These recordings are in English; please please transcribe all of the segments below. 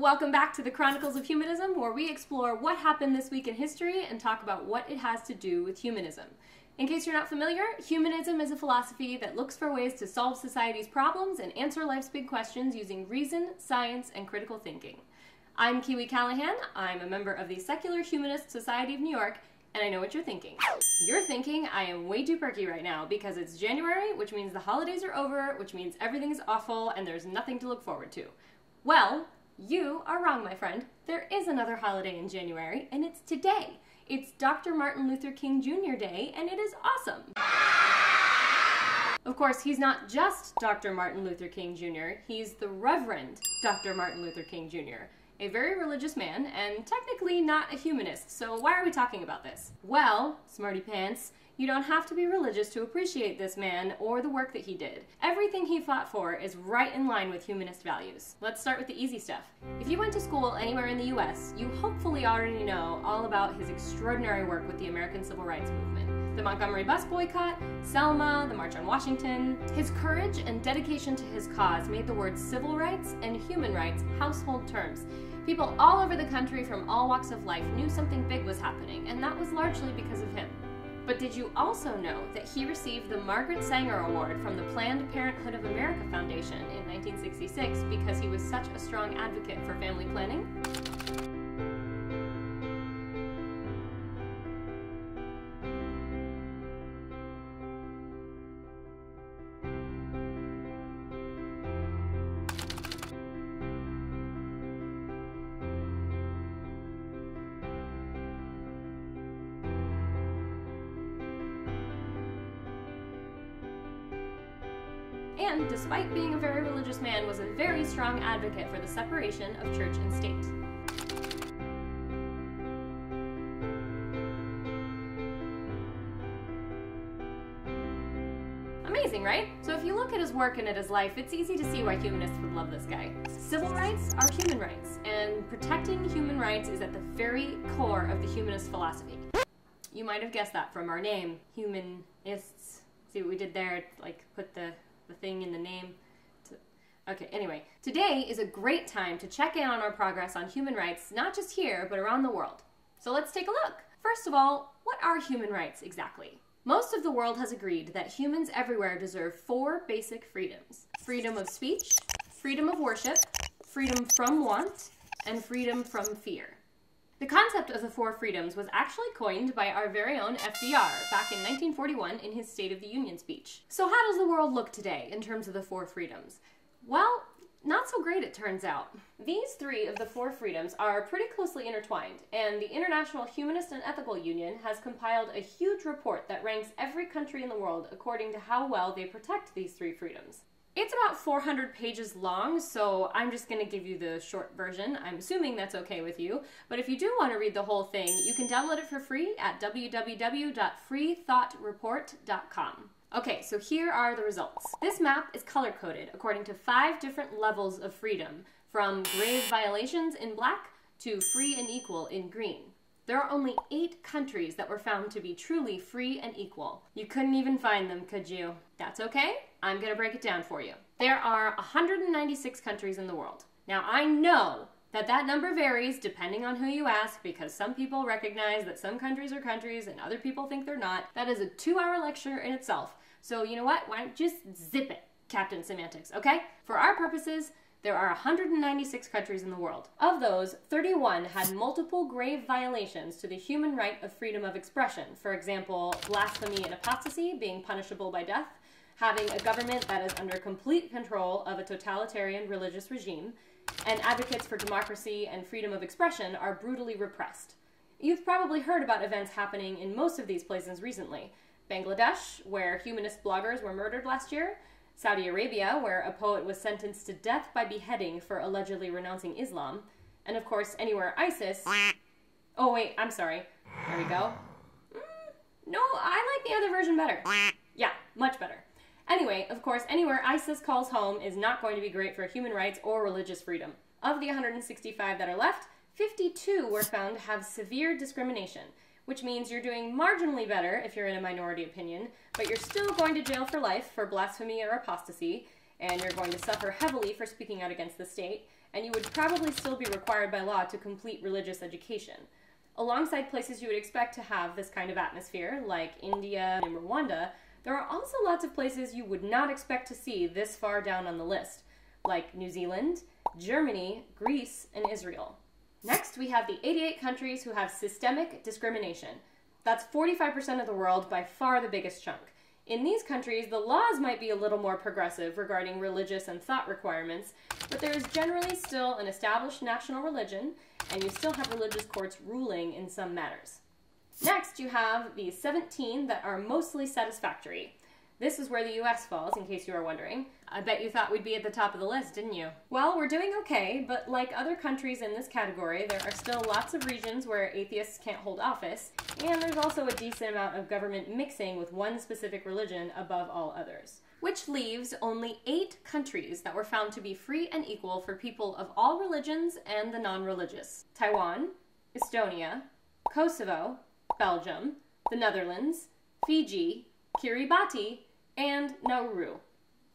welcome back to the Chronicles of Humanism, where we explore what happened this week in history and talk about what it has to do with humanism. In case you're not familiar, humanism is a philosophy that looks for ways to solve society's problems and answer life's big questions using reason, science, and critical thinking. I'm Kiwi Callahan. I'm a member of the Secular Humanist Society of New York, and I know what you're thinking. You're thinking I am way too perky right now because it's January, which means the holidays are over, which means everything is awful and there's nothing to look forward to. Well, you are wrong, my friend. There is another holiday in January, and it's today. It's Dr. Martin Luther King Jr. Day, and it is awesome. Of course, he's not just Dr. Martin Luther King Jr., he's the Reverend Dr. Martin Luther King Jr., a very religious man, and technically not a humanist, so why are we talking about this? Well, smarty pants, you don't have to be religious to appreciate this man or the work that he did. Everything he fought for is right in line with humanist values. Let's start with the easy stuff. If you went to school anywhere in the US, you hopefully already know all about his extraordinary work with the American Civil Rights Movement the Montgomery bus boycott, Selma, the March on Washington. His courage and dedication to his cause made the words civil rights and human rights household terms. People all over the country from all walks of life knew something big was happening, and that was largely because of him. But did you also know that he received the Margaret Sanger Award from the Planned Parenthood of America Foundation in 1966 because he was such a strong advocate for family planning? And despite being a very religious man, was a very strong advocate for the separation of church and state. Amazing, right? So if you look at his work and at his life, it's easy to see why humanists would love this guy. Civil rights are human rights, and protecting human rights is at the very core of the humanist philosophy. You might have guessed that from our name, humanists. See what we did there? Like put the the thing in the name. Okay, anyway, today is a great time to check in on our progress on human rights, not just here, but around the world. So let's take a look. First of all, what are human rights exactly? Most of the world has agreed that humans everywhere deserve four basic freedoms freedom of speech, freedom of worship, freedom from want, and freedom from fear. The concept of the Four Freedoms was actually coined by our very own FDR back in 1941 in his State of the Union speech. So, how does the world look today in terms of the Four Freedoms? Well, not so great, it turns out. These three of the four freedoms are pretty closely intertwined, and the International Humanist and Ethical Union has compiled a huge report that ranks every country in the world according to how well they protect these three freedoms. It's about 400 pages long, so I'm just going to give you the short version. I'm assuming that's okay with you. But if you do want to read the whole thing, you can download it for free at www.freethoughtreport.com. Okay, so here are the results. This map is color coded according to five different levels of freedom, from grave violations in black to free and equal in green. There are only eight countries that were found to be truly free and equal. You couldn't even find them, could you? That's okay. I'm going to break it down for you. There are 196 countries in the world. Now, I know that that number varies depending on who you ask because some people recognize that some countries are countries and other people think they're not. That is a two hour lecture in itself. So, you know what? Why don't you just zip it, Captain Semantics, okay? For our purposes, there are 196 countries in the world. Of those, 31 had multiple grave violations to the human right of freedom of expression. For example, blasphemy and apostasy being punishable by death, having a government that is under complete control of a totalitarian religious regime, and advocates for democracy and freedom of expression are brutally repressed. You've probably heard about events happening in most of these places recently. Bangladesh, where humanist bloggers were murdered last year, Saudi Arabia, where a poet was sentenced to death by beheading for allegedly renouncing Islam, and of course, anywhere ISIS. Oh, wait, I'm sorry. There we go. Mm, no, I like the other version better. Yeah, much better. Anyway, of course, anywhere ISIS calls home is not going to be great for human rights or religious freedom. Of the 165 that are left, 52 were found to have severe discrimination, which means you're doing marginally better if you're in a minority opinion, but you're still going to jail for life for blasphemy or apostasy, and you're going to suffer heavily for speaking out against the state, and you would probably still be required by law to complete religious education. Alongside places you would expect to have this kind of atmosphere, like India and Rwanda, there are also lots of places you would not expect to see this far down on the list, like New Zealand, Germany, Greece, and Israel. Next, we have the 88 countries who have systemic discrimination. That's 45% of the world, by far the biggest chunk. In these countries, the laws might be a little more progressive regarding religious and thought requirements, but there is generally still an established national religion, and you still have religious courts ruling in some matters. Next, you have the 17 that are mostly satisfactory. This is where the US falls, in case you are wondering. I bet you thought we'd be at the top of the list, didn't you? Well, we're doing okay, but like other countries in this category, there are still lots of regions where atheists can't hold office, and there's also a decent amount of government mixing with one specific religion above all others. Which leaves only eight countries that were found to be free and equal for people of all religions and the non religious Taiwan, Estonia, Kosovo, Belgium, the Netherlands, Fiji, Kiribati, and Nauru.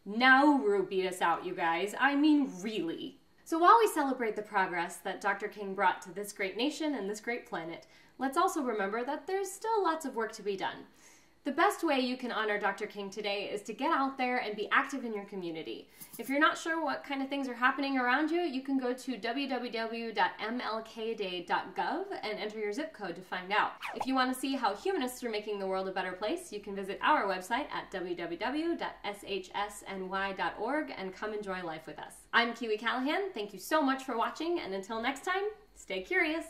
Nauru beat us out, you guys. I mean, really. So while we celebrate the progress that Dr. King brought to this great nation and this great planet, let's also remember that there's still lots of work to be done. The best way you can honor Dr. King today is to get out there and be active in your community. If you're not sure what kind of things are happening around you, you can go to www.mlkday.gov and enter your zip code to find out. If you want to see how humanists are making the world a better place, you can visit our website at www.shsny.org and come enjoy life with us. I'm Kiwi Callahan. Thank you so much for watching, and until next time, stay curious.